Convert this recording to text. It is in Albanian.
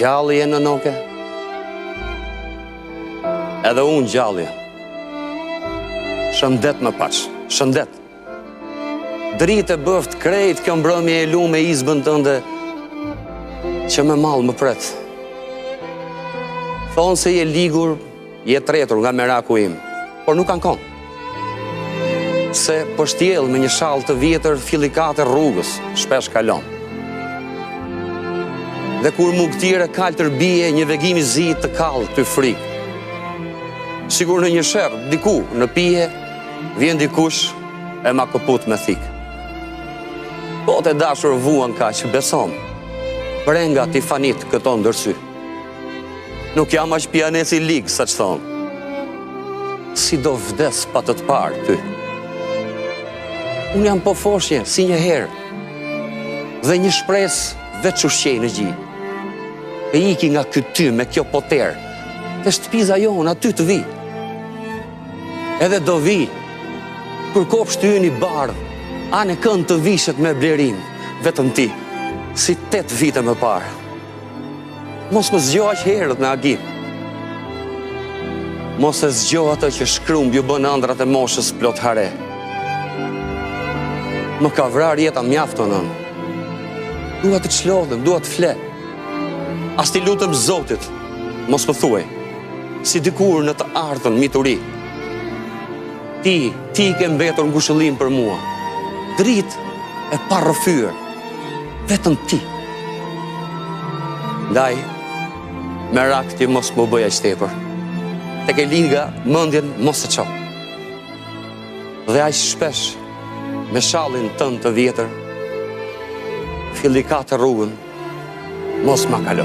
Gjallë je nënoke Edhe unë gjallë Shëndet më paç Shëndet Dritë e bëftë krejt kjo mbrëmje e lume izbën tënde që me mall më pret. Thonë se je ligur, je tretur nga meraku im, por nuk ka në ikonë. Se pështjellë me një shall të vjetër fillikate rrugës, shpesh kalon. Dhe kur mugëtirë e kaltër bie një vegim i zi të kall ty frikë. Sikur në një sherr, diku, në pije, Vjen dikush e ma këput me thikë Kot e dashur vuan kaq besomë Brenga t'i fanit këto ndër sy Nuk jam aq pijanec i lig saç thonë Si do vdes pa të të parë ty Unë jam po foshnje si një herë Dhe një shpresë veç ushqej në gji Të iki nga ky tym e kjo poterë Te shtëpiza jonë aty të vijë Edhe do vi, kur kopshti ynë i bardhë, anekënd të vishet me blerim, vetëm ti, si tetë vite më parë. Mos më zgjo aq herët në agim. Mos e zgjo atë që shkrumb iu bënë andrat e moshës plot hare. Më ka vrarë jeta mjaft o nënë. Dua të çlodhem, dua të fle. As t'i lutem Zotit, mos më thuaj. Si dikur në të artën mituri Ti, ti ke mbetur ngushëllim për mua Dritë e parrëfyer Vetëm ti Ndaj, merak ti mos m'u bëj aq tepër Tek e liga, mendjen mos e ço Dhe aq shpesh Me shalin tënd të vjetër Fillikate rrugën Mos ma kalo.